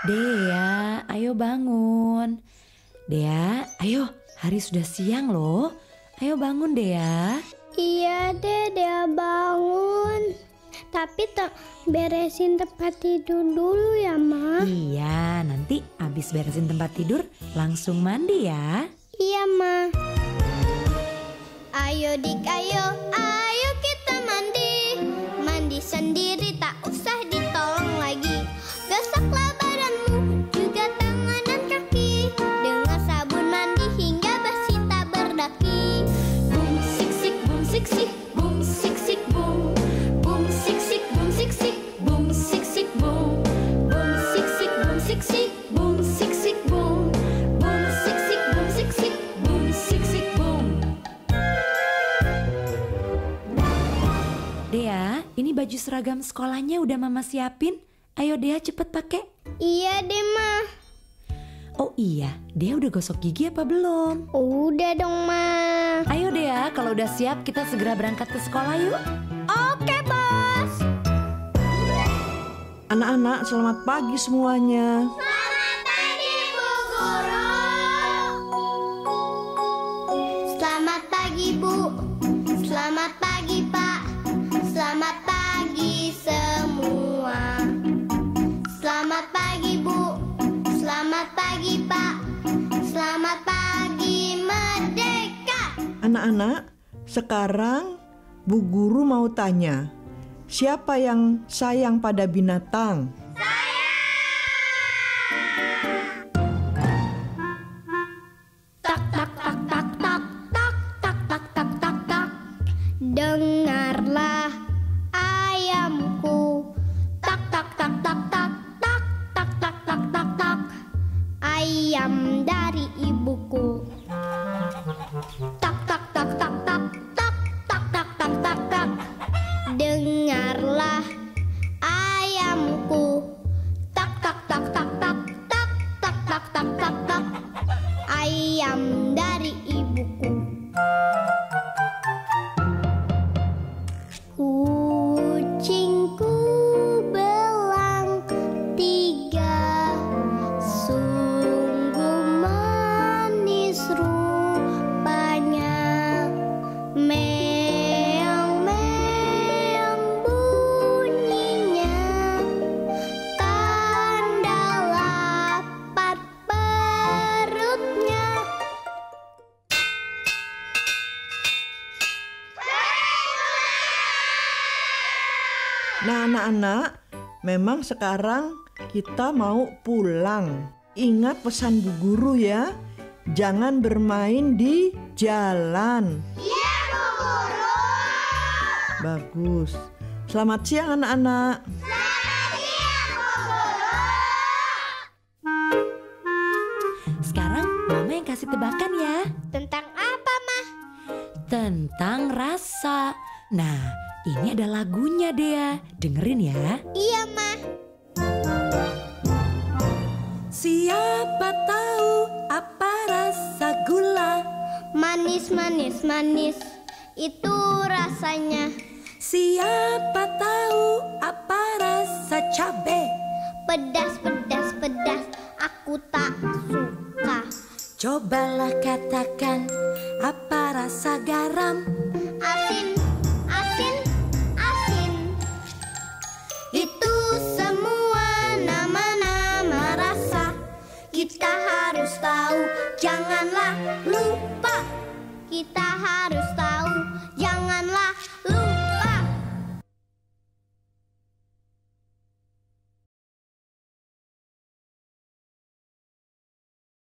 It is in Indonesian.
Dea, ayo bangun. Dea, ayo, hari sudah siang loh. Ayo bangun Dea. Iya deh, dia bangun. Tapi tak beresin tempat tidur dulu ya, Ma. Iya, nanti abis beresin tempat tidur langsung mandi ya. Iya, Ma. Ayo dik, ayo, ayo kita mandi. Mandi sendiri ini baju seragam sekolahnya udah mama siapin. Ayo Dea cepet pakai. Iya deh, Ma. Oh iya, Dea udah gosok gigi apa belum? Udah dong, Ma. Ayo Dea, kalau udah siap kita segera berangkat ke sekolah yuk. Oke, Bos. Anak-anak, selamat pagi semuanya. Selamat Anak-anak, sekarang Bu Guru mau tanya, siapa yang sayang pada binatang? Nah, anak-anak, memang sekarang kita mau pulang. Ingat pesan Bu Guru ya, jangan bermain di jalan. Iya, Bu Guru. Bagus. Selamat siang anak-anak. Selamat siang, Bu Guru. Sekarang mama yang kasih tebakan ya. Tentang apa, Mah? Tentang rasa. Nah, ini ada lagunya Dea. Dengerin ya. Iya, Mah. Siapa tahu apa rasa gula? Manis, manis, manis. Itu rasanya. Siapa tahu apa rasa cabe? Pedas, pedas, pedas. Aku tak suka. Cobalah katakan apa rasa garam? Kita harus tahu, janganlah lupa. Kita harus tahu.